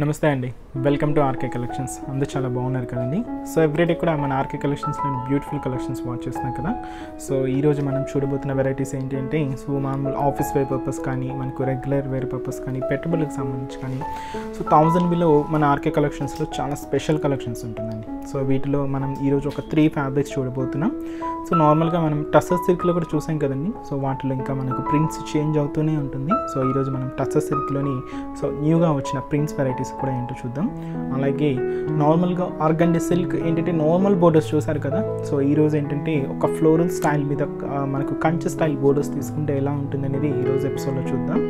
నమస్తే అండి. Welcome to RK collections అందరూ చాలా బాగున్నారు కదండి. సో ఎవ్రీడే కూడా మన ఆర్కే కలెక్షన్స్లో బ్యూటిఫుల్ కలెక్షన్స్ వాచ్ చేస్తున్నాం కదా. సో ఈరోజు మనం చూడబోతున్న వెరైటీస్ ఏంటి అంటే సో మామూలు ఆఫీస్ వేర్ పర్పస్ కానీ మనకు రెగ్యులర్ వేర్ పర్పస్ కానీ పెట్టుబడులకు సంబంధించి కానీ సో థౌజండ్ బిలో మన ఆర్కే కలెక్షన్స్లో చాలా స్పెషల్ కలెక్షన్స్ ఉంటుందండి. సో వీటిలో మనం ఈరోజు ఒక త్రీ ఫ్యాబ్రిక్స్ చూడబోతున్నాం. సో నార్మల్గా మనం టసర్ సిల్క్లో కూడా చూసాం కదండి. సో వాటిలో ఇంకా మనకు ప్రింట్స్ చేంజ్ అవుతూనే ఉంటుంది. సో ఈరోజు మనం టసర్ సిల్క్లోని సో న్యూగా వచ్చిన ప్రింట్స్ వెరైటీస్ కూడా ఏంటో చూద్దాం. అలాగే నార్మల్గా ఆర్గండి సిల్క్ ఏంటంటే నార్మల్ బోర్డర్స్ చూసారు కదా. సో ఈరోజు ఏంటంటే ఒక ఫ్లోరల్ స్టైల్ మీద మనకు కంచె స్టైల్ బోర్డర్స్ తీసుకుంటే ఎలా ఉంటుంది అనేది ఈరోజు ఎపిసోడ్లో చూద్దాం.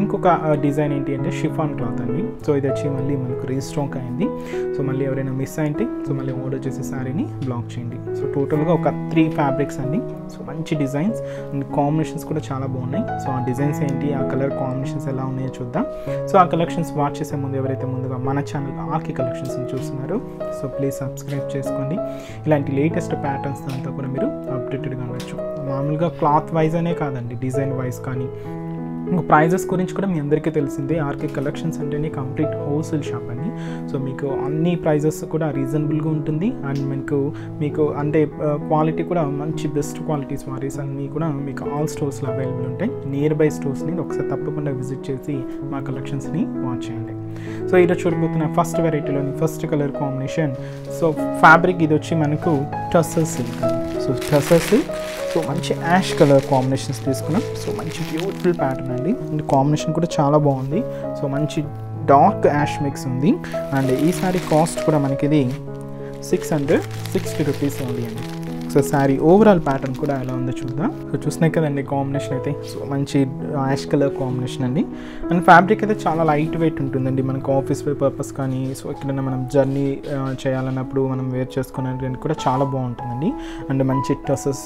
ఇంకొక డిజైన్ ఏంటి అంటే షిఫాన్ క్లాత్ అండి. సో ఇది వచ్చి మళ్ళీ మనకు రీస్టాక్ అయింది. సో మళ్ళీ ఎవరైనా మిస్ అయితే సో మళ్ళీ ఆర్డర్ చేసే శారీని బ్లాక్ చేయండి. సో టోటల్గా ఒక త్రీ ఫ్యాబ్రిక్స్ అండి. సో మంచి డిజైన్స్ అండ్ కాంబినేషన్స్ కూడా చాలా బాగున్నాయి. సో ఆ డిజైన్స్ ఏంటి ఆ కలర్ కాంబినేషన్స్ ఎలా ఉన్నాయో చూద్దాం. సో ఆ కలెక్షన్స్ వాచ్ చేసే ముందు ఎవరైతే ముందుగా మన ఛానల్ ఆర్కి కలెక్షన్స్ని చూస్తున్నారో సో ప్లీజ్ సబ్స్క్రైబ్ చేసుకోండి. ఇలాంటి లేటెస్ట్ ప్యాటర్న్స్ అంతా కూడా మీరు అప్డేటెడ్గా ఉండొచ్చు. మామూలుగా క్లాత్ వైజ్ అనే కాదండి డిజైన్ వైజ్ కానీ. ప్రైజెస్ గురించి కూడా మీ అందరికీ తెలిసిందే. ఆర్కే కలెక్షన్స్ అంటేనే కంప్లీట్ హోల్సేల్ షాప్ అండి. సో మీకు అన్ని ప్రైజెస్ కూడా రీజనబుల్గా ఉంటుంది. అండ్ మీకు మీకు అంటే క్వాలిటీ కూడా మంచి బెస్ట్ క్వాలిటీ సారీస్ అన్నీ కూడా మీకు ఆల్ స్టోర్స్లో అవైలబుల్ ఉంటాయి. నియర్ బై స్టోర్స్ని ఒకసారి తప్పకుండా విజిట్ చేసి మా కలెక్షన్స్ని వాచ్ చేయండి. సో ఈరోజు చూడబోతున్న first వెరైటీలోని first colour combination so fabric ఇది వచ్చి మనకు tussar silk. So tussar silk so మంచి యాష్ కలర్ కాంబినేషన్స్ తీసుకున్నాం. సో మంచి బ్యూటిఫుల్ ప్యాటర్న్ అండి. అండ్ కాంబినేషన్ కూడా చాలా బాగుంది. సో మంచి డార్క్ యాష్ మిక్స్ ఉంది. అండ్ ఈ సారీ కాస్ట్ కూడా మనకి ఇది six hundred sixty rupees only అండి. సో శారీ ఓవరాల్ ప్యాటర్న్ కూడా ఎలా ఉందో చూద్దాం. సో చూసినాయి కదండి కాంబినేషన్ అయితే. సో మంచి యాష్ కలర్ కాంబినేషన్ అండి. అండ్ ఫ్యాబ్రిక్ అయితే చాలా లైట్ వెయిట్ ఉంటుందండి. మనకు ఆఫీస్ వే పర్పస్ కానీ సో ఎక్కడైనా మనం జర్నీ uh, చేయాలన్నప్పుడు మనం వేర్ చేసుకోవడానికి కూడా చాలా బాగుంటుందండి. అండ్ మంచి డ్రెస్సెస్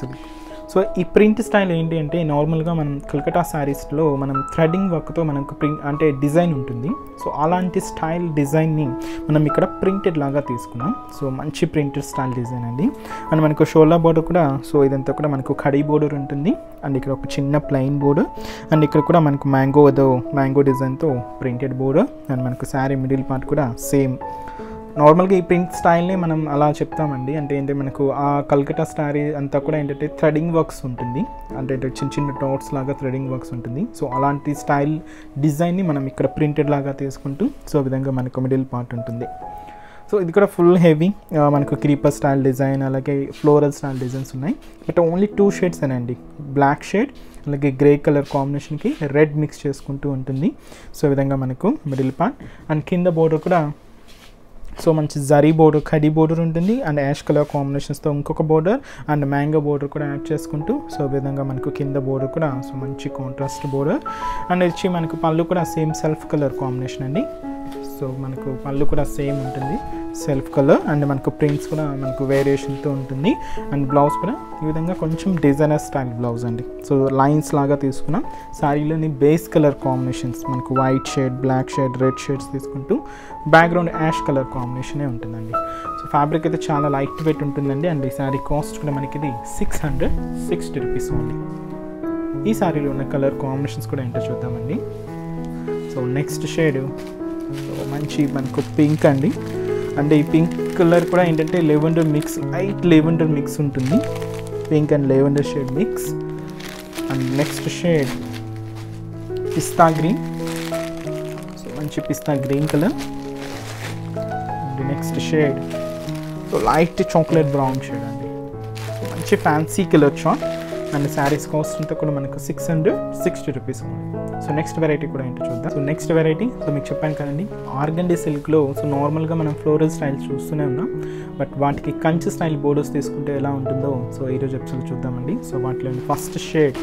సో ఈ ప్రింట్ స్టైల్ ఏంటి అంటే నార్మల్గా మనం కల్కటా శారీస్లో మనం థ్రెడింగ్ వర్క్తో మనకు ప్రింట్ అంటే డిజైన్ ఉంటుంది. సో అలాంటి స్టైల్ డిజైన్ని మనం ఇక్కడ ప్రింటెడ్ లాగా తీసుకున్నాం. సో మంచి ప్రింటెడ్ స్టైల్ డిజైన్ అండి. అండ్ మనకు షోలా బోర్డర్ కూడా సో ఇదంతా కూడా మనకు కడీ బోర్డర్ ఉంటుంది. అండ్ ఇక్కడ ఒక చిన్న ప్లెయిన్ బోర్డర్ అండ్ ఇక్కడ కూడా మనకు మ్యాంగో ఏదో మ్యాంగో డిజైన్తో ప్రింటెడ్ బోర్డర్ అండ్ మనకు శారీ మిడిల్ పార్ట్ కూడా సేమ్. నార్మల్గా ఈ ప్రింట్ స్టైల్ని మనం అలా చెప్తామండి. అంటే ఏంటి మనకు ఆ కల్కటా స్టారీ అంతా కూడా ఏంటంటే థ్రెడింగ్ వర్క్స్ ఉంటుంది. అంటే చిన్న చిన్న డాట్స్ లాగా థ్రెడింగ్ వర్క్స్ ఉంటుంది. సో అలాంటి స్టైల్ డిజైన్ని మనం ఇక్కడ ప్రింటెడ్ లాగా తీసుకుంటూ సో విధంగా మనకు మిడిల్ పార్ట్ ఉంటుంది. సో ఇది కూడా ఫుల్ హెవీ. మనకు క్రీపర్ స్టైల్ డిజైన్ అలాగే ఫ్లోరల్ స్టైల్ డిజైన్స్ ఉన్నాయి. బట్ ఓన్లీ టూ షేడ్స్ అండి బ్లాక్ షేడ్ అలాగే గ్రే కలర్ కాంబినేషన్కి రెడ్ మిక్స్ చేసుకుంటూ ఉంటుంది. సో విధంగా మనకు మిడిల్ పార్ట్. అండ్ కింద బోర్డర్ కూడా సో మంచి జరీ బోర్డర్ ఖడీ బోర్డర్ ఉంటుంది. అండ్ యాష్ కలర్ కాంబినేషన్స్తో ఇంకొక బోర్డర్ అండ్ మ్యాంగో బోర్డర్ కూడా యాడ్ చేసుకుంటూ సో విధంగా మనకు కింద బోర్డర్ కూడా సో మంచి కాంట్రాస్ట్ బోర్డర్. అండ్ వచ్చి మనకు పళ్ళు కూడా సేమ్ సెల్ఫ్ కలర్ కాంబినేషన్ అండి. సో మనకు పళ్ళు కూడా సేమ్ ఉంటుంది. సెల్ఫ్ కలర్ అండ్ మనకు ప్రింట్స్ కూడా మనకు వేరియేషన్తో ఉంటుంది. అండ్ బ్లౌజ్ కూడా ఈ విధంగా కొంచెం డిజైనర్ స్టైల్ బ్లౌజ్ అండి. సో లైన్స్ లాగా తీసుకున్నాం. శారీలోని బేస్ కలర్ కాంబినేషన్స్ మనకు white shade black shade red shades తీసుకుంటూ బ్యాక్గ్రౌండ్ యాష్ కలర్ కాంబినేషనే ఉంటుందండి. సో ఫ్యాబ్రిక్ అయితే చాలా లైట్ వెయిట్ ఉంటుందండి. అండ్ ఈ శారీ కాస్ట్ కూడా మనకి ఇది six hundred sixty rupees only ఈ శారీలో ఉన్న కలర్ కాంబినేషన్స్ కూడా ఏంటో చూద్దామండి. So next shade. మంచి మనకు పింక్ అండి. అంటే ఈ పింక్ కలర్ కూడా ఏంటంటే lavender mix light lavender mix ఉంటుంది. Pink and lavender shade mix. And next shade pista green. So మంచి పిస్తా green colour. And next shade. So light chocolate brown shade అండి. మంచి fancy colour shot and sarees cost అంతా కూడా మనకు six hundred sixty rupees so next variety కూడా ఏంటో చూద్దాం. So next variety so మీకు చెప్పాను కదండి ఆర్గండి సిల్క్లో సో నార్మల్గా మనం ఫ్లోరల్ స్టైల్ చూస్తూనే ఉన్నాం. బట్ వాటికి కంచి స్టైల్ బోర్డర్స్ తీసుకుంటే ఎలా ఉంటుందో సో ఈరోజు ఎపిసోడ్ చూద్దామండి. సో వాటిలో ఫస్ట్ షేడ్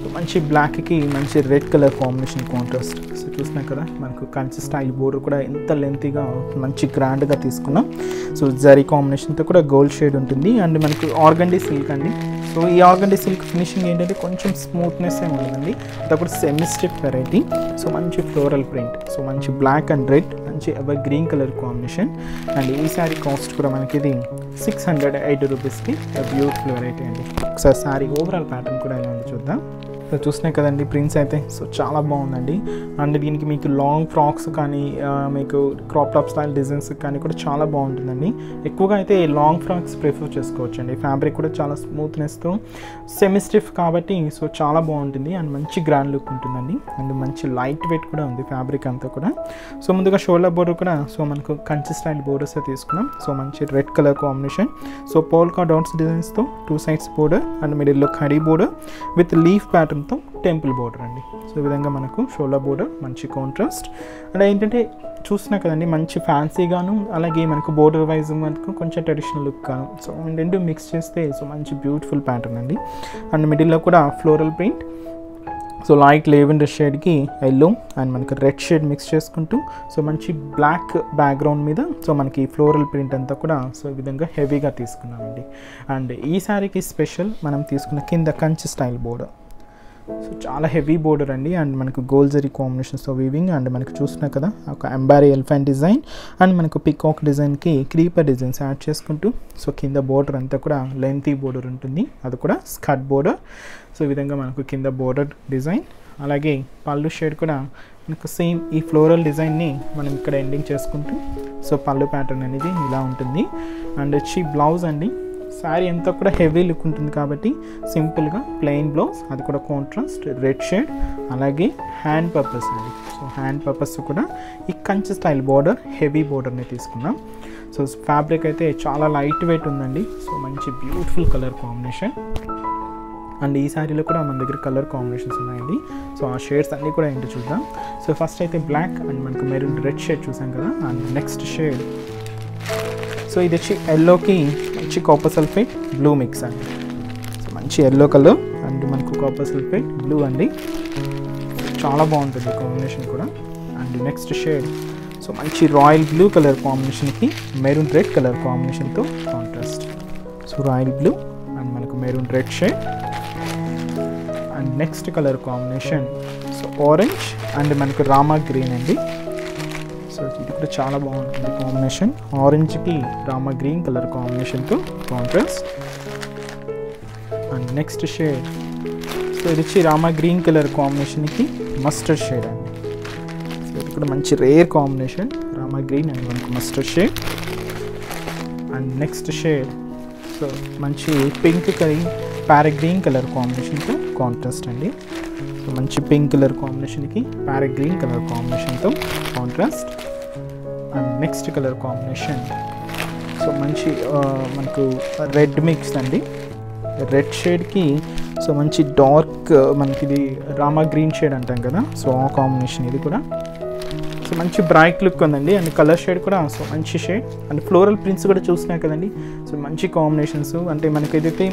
సో మంచి బ్లాక్కి మంచి red colour combination contrast so చూసినా కదా మనకు కంచి స్టైల్ బోర్డర్ కూడా ఎంత లెంతీగా మంచి గ్రాండ్గా తీసుకున్నాం. సో జరీ కాంబినేషన్తో కూడా గోల్డ్ షేడ్ ఉంటుంది. అండ్ మనకు ఆర్గండీ సిల్క్ అండి. సో ఈ ఆర్గండి సిల్క్ ఫినిషింగ్ ఏంటంటే కొంచెం స్మూత్నెస్ ఏ ఉంటుందండి తప్పుడు సెమీ స్టిప్ వెరైటీ సో మంచి ఫ్లోరల్ ప్రింట్ సో మంచి బ్లాక్ అండ్ రెడ్ మంచి ever green colour combination and ఈ శారీ కాస్ట్ కూడా మనకి ఇది సిక్స్ హండ్రెడ్ ఎయిటీ రూపీస్కి బ్యూటిఫుల్ వెరైటీ అండి. ఒకసారి శారీ ఓవరాల్ ప్యాటర్న్ కూడా ఎలా ఉంది చూద్దాం. ఇక్కడ చూసినాయి కదండి ప్రింట్స్ అయితే. సో చాలా బాగుందండి. అండ్ దీనికి మీకు లాంగ్ ఫ్రాక్స్ కానీ మీకు క్రాప్ టాప్ స్టైల్ డిజైన్స్ కానీ కూడా చాలా బాగుంటుందండి. ఎక్కువగా అయితే లాంగ్ ఫ్రాక్స్ ప్రిఫర్ చేసుకోవచ్చు అండి ఫ్యాబ్రిక్ కూడా చాలా స్మూత్నెస్తో సెమీ స్టిఫ్ కాబట్టి సో చాలా బాగుంటుంది. అండ్ మంచి గ్రాండ్ లుక్ ఉంటుందండి. అండ్ మంచి లైట్ వెయిట్ కూడా ఉంది ఫ్యాబ్రిక్ అంతా కూడా. సో ముందుగా షోల్డర్ బోర్డర్ కూడా సో మనకు కంచి స్టైల్ బోర్డర్స్ తీసుకున్నాం. సో మంచి red colour combination so polka dots డిజైన్స్తో two sides border and మిడిల్లో కడీ బోర్డర్ విత్ లీఫ్ మొత్తం టెంపుల్ బోర్డర్ అండి. సో ఈ విధంగా మనకు షోలా బోర్డర్ మంచి కాంట్రాస్ట్ అండ్ ఏంటంటే చూస్తున్నా కదండి మంచి ఫ్యాన్సీగాను అలాగే మనకు బోర్డర్ వైజ్ మనకు కొంచెం ట్రెడిషనల్ లుక్ గాను. సో రెండు మిక్స్ చేస్తే సో మంచి బ్యూటిఫుల్ ప్యాటర్న్ అండి. అండ్ మిడిల్లో కూడా floral print so light lavender షేడ్కి yellow and మనకి రెడ్ షేడ్ మిక్స్ చేసుకుంటూ సో మంచి బ్లాక్ బ్యాక్గ్రౌండ్ మీద సో మనకి ఫ్లోరల్ ప్రింట్ అంతా కూడా సో ఈ విధంగా హెవీగా తీసుకున్నామండి. అండ్ ఈ శారీకి స్పెషల్ మనం తీసుకున్న కింద కంచి స్టైల్ బోర్డర్ సో చాలా హెవీ బోర్డర్ అండి. అండ్ మనకు గోల్జరీ కాంబినేషన్స్తో వీవింగ్ అండ్ మనకు చూస్తున్నా కదా ఒక ఎంబారీ ఎలిఫెంట్ డిజైన్ అండ్ మనకు పికాక్ డిజైన్కి క్రీపర్ డిజైన్స్ యాడ్ చేసుకుంటూ సో కింద బోర్డర్ అంతా కూడా లెంతీ బోర్డర్ ఉంటుంది. అది కూడా స్కర్ట్ బోర్డర్. సో ఈ విధంగా మనకు కింద బోర్డర్ డిజైన్ అలాగే పళ్ళు షేడ్ కూడా మనకు సేమ్ ఈ ఫ్లోరల్ డిజైన్ని మనం ఇక్కడ ఎండింగ్ చేసుకుంటూ సో పళ్ళు ప్యాటర్న్ అనేది ఇలా ఉంటుంది. అండ్ వచ్చి బ్లౌజ్ అండి. శారీ అంతా కూడా హెవీ లుక్ ఉంటుంది కాబట్టి సింపుల్గా ప్లెయిన్ బ్లౌజ్ అది కూడా కాంట్రాస్ట్ రెడ్ షేడ్ అలాగే హ్యాండ్ పర్పస్ అండి. సో హ్యాండ్ పర్పస్ కూడా ఈ కంచి స్టైల్ బోర్డర్ హెవీ బోర్డర్ని తీసుకున్నాం సో ఫ్యాబ్రిక్ అయితే చాలా లైట్ వెయిట్ ఉందండి. సో మంచి బ్యూటిఫుల్ కలర్ కాంబినేషన్ అండ్ ఈ శారీలో కూడా మన దగ్గర కలర్ కాంబినేషన్స్ ఉన్నాయండి. సో ఆ షేడ్స్ అన్నీ కూడా ఏంటో చూద్దాం. సో ఫస్ట్ అయితే బ్లాక్ అండ్ మనకు మెరూన్ రెడ్ షేడ్ చూసాం కదా. అండ్ నెక్స్ట్ షేడ్ సో ఇది వచ్చి ఎల్లోకి మంచి కాపర్ సల్ఫేట్ బ్లూ మిక్స్ అండి. సో మంచి ఎల్లో కలర్ అండ్ మనకు కాపర్ సల్ఫేట్ బ్లూ అండి. చాలా బాగుంటుంది కాంబినేషన్ కూడా. అండ్ నెక్స్ట్ షేడ్ సో మంచి రాయల్ బ్లూ కలర్ కాంబినేషన్కి మెరూన్ రెడ్ కలర్ కాంబినేషన్తో contrast so royal blue and మనకు maroon red shade and next colour combination so orange and మనకు రామా గ్రీన్ అండి. అయితే చాలా బాగుంటుంది కాంబినేషన్ ఆరెంజ్కి రామా గ్రీన్ కలర్ కాంబినేషన్తో contrast and next shade so ఇది వచ్చి రామా గ్రీన్ కలర్ కాంబినేషన్కి మస్టర్డ్ షేడ్ అండి. సో ఇది కూడా మంచి రేర్ కాంబినేషన్ రామా గ్రీన్ అండ్ మనకు mustard shade and next shade so మంచి pink colour parrot green colour కాంబినేషన్తో కాంట్రాస్ట్ అండి. సో మంచి పింక్ కలర్ కాంబినేషన్కి ప్యారెట్ గ్రీన్ కలర్ కాంబినేషన్తో contrast next colour combination. So మంచి మనకు రెడ్ మిక్స్ అండి. రెడ్ షేడ్కి సో మంచి డార్క్ మనకి ఇది రామా గ్రీన్ షేడ్ అంటాం కదా. సో ఆ కాంబినేషన్ ఇది కూడా. సో మంచి బ్రైట్ లుక్ ఉందండి. అండ్ కలర్ షేడ్ కూడా సో మంచి షేడ్. అండ్ ఫ్లోరల్ ప్రింట్స్ కూడా చూసినా కదండి. సో మంచి కాంబినేషన్స్. అంటే మనకి ఏదైతే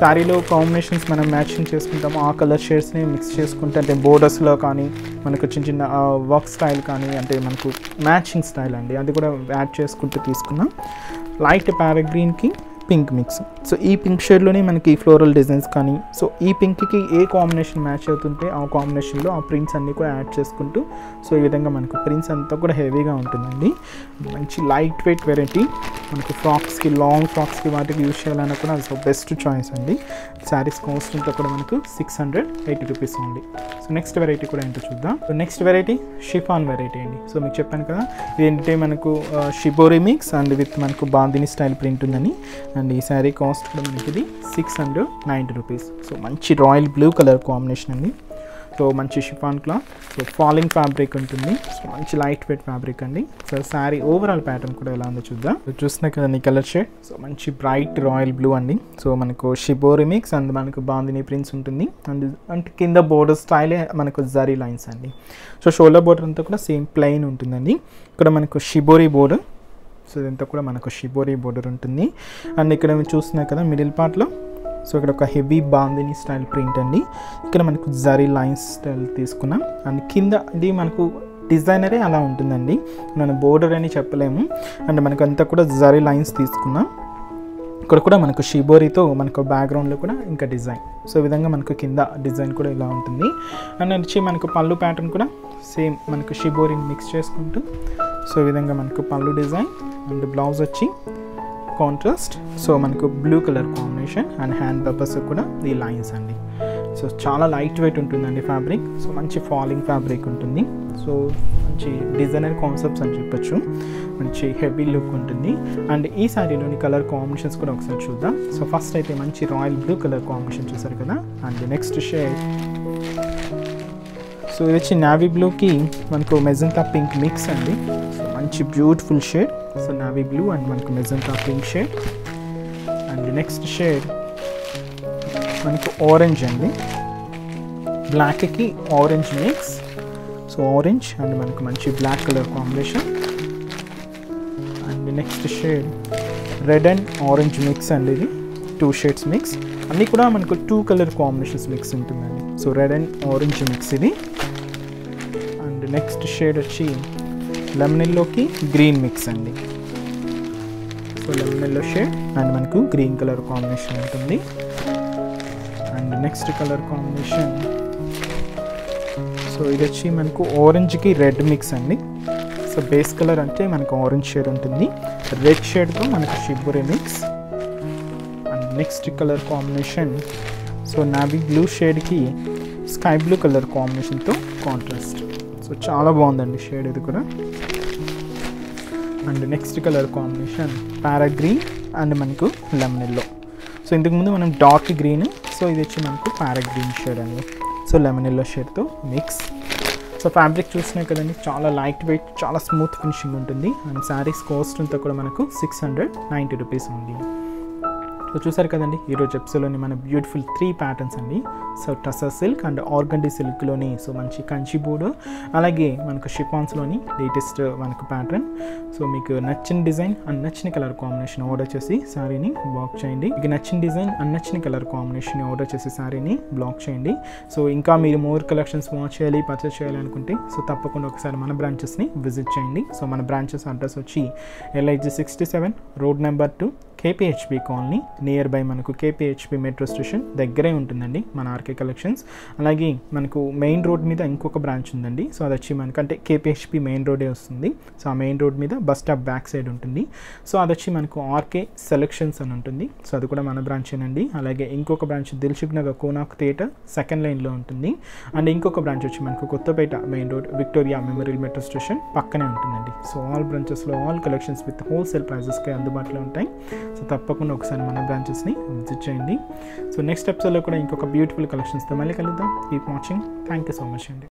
శారీలో కాంబినేషన్స్ మనం మ్యాచింగ్ చేసుకుంటామో ఆ కలర్ షేడ్స్ని మిక్స్ చేసుకుంటే అంటే బోర్డర్స్లో కానీ మనకు చిన్న చిన్న వర్క్ స్టైల్ కానీ అంటే మనకు మ్యాచింగ్ స్టైల్ అండి. అది కూడా యాడ్ చేసుకుంటూ తీసుకున్నాం. లైట్ ప్యారాగ్రీన్కి పింక్ మిక్స్ సో ఈ పింక్ షేడ్లోనే మనకి ఫ్లోరల్ డిజైన్స్ కానీ సో ఈ పింక్కి ఏ కాంబినేషన్ మ్యాచ్ అవుతుంటే ఆ కాంబినేషన్లో ఆ ప్రింట్స్ అన్నీ కూడా యాడ్ చేసుకుంటూ సో ఈ విధంగా మనకు ప్రింట్స్ అంతా కూడా హెవీగా ఉంటుందండి. మంచి లైట్ వెయిట్ వెరైటీ మనకు ఫ్రాక్స్కి లాంగ్ ఫ్రాక్స్కి వాటికి యూజ్ చేయాలన్నా కూడా సో బెస్ట్ చాయిస్ అండి. శారీస్ కాస్ట్ అంతా కూడా మనకు సిక్స్ హండ్రెడ్ ఎయిటీ రూపీస్ ఉంది సో నెక్స్ట్ వెరైటీ కూడా ఏంటో చూద్దాం. So next variety chiffon variety అండి. సో మీకు చెప్పాను కదా ఇది ఏంటంటే మనకు షిబోరి మిక్స్ అండ్ విత్ మనకు బాందిని స్టైల్ ప్రింట్ ఉందని. అండ్. ఈ శారీ కాస్ట్ కూడా మనకి ఇది six hundred ninety rupees so మంచి రాయల్ బ్లూ కలర్ కాంబినేషన్ అండి. సో మంచి chiffon cloth so falling fabric ఉంటుంది. సో మంచి లైట్ వెయిట్ ఫ్యాబ్రిక్ అండి. సో శారీ ఓవరాల్ ప్యాటర్న్ కూడా ఎలా ఉందో చూద్దాం. సో చూస్తున్నా కదా నీ కలర్ షేడ్ సో మంచి బ్రైట్ రాయల్ బ్లూ అండి. సో మనకు షిబోరి మిక్స్ అండ్ మనకు బాందిని ప్రింట్స్ ఉంటుంది. అండ్ అంటే కింద బోర్డర్ స్టైలే మనకు జరీ లైన్స్ అండి. సో షోల్డర్ బోర్డర్ అంతా కూడా సేమ్ ప్లెయిన్ ఉంటుందండి. ఇక్కడ మనకు షిబోరి బోర్డర్ సో ఇదంతా కూడా మనకు షిబోరి బోర్డర్ ఉంటుంది. అండ్ ఇక్కడ మేము చూస్తున్నాం కదా మిడిల్ పార్ట్లో సో ఇక్కడ ఒక హెవీ బాందిని స్టైల్ ప్రింట్ అండి. ఇక్కడ మనకు జరీ లైన్స్ స్టైల్ తీసుకున్నాం. అండ్ కింద ఇది మనకు డిజైనరే అలా ఉంటుందండి. మనం బోర్డర్ అని చెప్పలేము. అండ్ మనకు అంతా కూడా జరీ లైన్స్ తీసుకున్నాం. ఇక్కడ కూడా మనకు షిబోరితో మనకు బ్యాక్గ్రౌండ్లో కూడా ఇంకా డిజైన్ సో విధంగా మనకు కింద డిజైన్ కూడా ఇలా ఉంటుంది. అండ్ వచ్చి మనకు పళ్ళు ప్యాటర్న్ కూడా సేమ్ మనకు షిబోరిని మిక్స్ చేసుకుంటూ సో ఈ విధంగా మనకు పళ్ళు డిజైన్ అండ్ బ్లౌజ్ వచ్చి కాంట్రాస్ట్ సో మనకు blue colour combination and hand purpose కూడా ఈ లైన్స్ అండి. సో చాలా లైట్ వెయిట్ ఉంటుందండి ఫ్యాబ్రిక్ సో మంచి ఫాలింగ్ ఫ్యాబ్రిక్ ఉంటుంది. సో మంచి డిజైనర్ కాన్సెప్ట్స్ అని చెప్పొచ్చు. మంచి హెవీ లుక్ ఉంటుంది. అండ్ ఈ శారీలోని కలర్ కాంబినేషన్స్ కూడా ఒకసారి చూద్దాం. సో ఫస్ట్ అయితే మంచి రాయల్ బ్లూ కలర్ కాంబినేషన్ చూసారు కదా? అండ్ నెక్స్ట్ షేడ్ సో ఇది వచ్చి నావీ బ్లూకి మనకు మెజంతా పింక్ మిక్స్ అండి. సో మంచి beautiful shade so navy blue and మనకు magenta pink shade and next shade మనకు ఆరెంజ్ అండి. బ్లాక్కి orange mix so orange and మనకు మంచి black colour combination and next shade red and orange mix అండి ఇది. Two shades mix అన్నీ కూడా మనకు టూ కలర్ కాంబినేషన్స్ మిక్స్ ఉంటుందండి. So red and orange mix ఇది. అండ్ నెక్స్ట్ షేడ్ వచ్చి లెమన్ ఎల్లోకి గ్రీన్ మిక్స్ అండి. So lemon yellow shade and మనకు గ్రీన్ కలర్ కాంబినేషన్ ఉంటుంది. And next colour combination. So ఇది వచ్చి మనకు ఆరెంజ్కి రెడ్ మిక్స్ అండి. సో బేస్ కలర్ అంటే మనకు ఆరెంజ్ షేడ్ ఉంటుంది. రెడ్ షేడ్తో మనకు shibori mix. And next colour combination. So navy blue షేడ్కి sky blue colour కాంబినేషన్తో కాంట్రాస్ట్. సో చాలా బాగుందండి షేడ్ ఇది కూడా. And next colour combination parrot green and మనకు లెమన్ ఎల్లో సో ఇంతకుముందు మనం డార్క్ గ్రీన్ సో ఇది వచ్చి మనకు పారా గ్రీన్ షేడ్ అండి సో లెమన్ ఎల్లో షేడ్తో మిక్స్ సో ఫ్యాబ్రిక్ చూసినాయి కదండి చాలా లైట్ వెయిట్ చాలా స్మూత్ ఫినిషింగ్ ఉంటుంది. అండ్ శారీస్ కాస్ట్ అంతా కూడా మనకు సిక్స్ హండ్రెడ్ నైంటీ రూపీస్ ఉంది. సో చూసారు కదండి ఈరోజు ఎపిసోడ్లోని మన బ్యూటిఫుల్ త్రీ ప్యాటర్న్స్ అండి. So tussar silk and organdy సిల్క్లోని so మంచి కంచి బోర్డు అలాగే మనకు షిపాన్స్లోని లేటెస్ట్ మనకు ప్యాటర్న్ సో మీకు నచ్చిన డిజైన్ అండ్ నచ్చిన కలర్ కాంబినేషన్ ఆర్డర్ చేసి శారీని బ్లాక్ చేయండి. మీకు నచ్చిన డిజైన్ అండ్ నచ్చిన కలర్ కాంబినేషన్ ఆర్డర్ చేసి శారీని బ్లాక్ చేయండి. సో ఇంకా మీరు మోర్ కలెక్షన్స్ వాచ్ చేయాలి పర్చేస్ చేయాలి అనుకుంటే సో తప్పకుండా ఒకసారి మన బ్రాంచెస్ని విజిట్ చేయండి. సో మన బ్రాంచెస్ అడ్రస్ వచ్చి LIG sixty seven road number two KPHB colony near by మనకు కేపీహెచ్బి మెట్రో స్టేషన్ దగ్గరే ఉంటుందండి మన ఆర్కే కలెక్షన్స్ అలాగే మనకు మెయిన్ రోడ్ మీద ఇంకొక బ్రాంచ్ ఉందండి. సో అది వచ్చి మనకు అంటే కేపీహెచ్బి మెయిన్ రోడే వస్తుంది. సో ఆ మెయిన్ రోడ్ మీద బస్ స్టాప్ బ్యాక్ సైడ్ ఉంటుంది. సో అది వచ్చి మనకు ఆర్కే సెలెక్షన్స్ అని ఉంటుంది. సో అది కూడా మన బ్రాంచేనండి అలాగే ఇంకొక branch Dilsukh Nagar Konark theatre second లైన్లో ఉంటుంది. అండ్ ఇంకొక బ్రాంచ్ వచ్చి మనకు Kothapet main road Victoria Memorial metro station పక్కనే ఉంటుందండి. సో ఆల్ బ్రాంచెస్లో ఆల్ కలెక్షన్స్ విత్ హోల్సేల్ ప్రైజెస్కి అందుబాటులో ఉంటాయి. సో తప్పకుండా ఒకసారి మన బ్రాంచెస్ని విజిట్ చేయండి సో నెక్స్ట్ ఎపిసోడ్లో కూడా ఇంకొక బ్యూటిఫుల్ కలెక్షన్స్తో మళ్ళీ కలుద్దాం. Keep watching thank you so much అండి.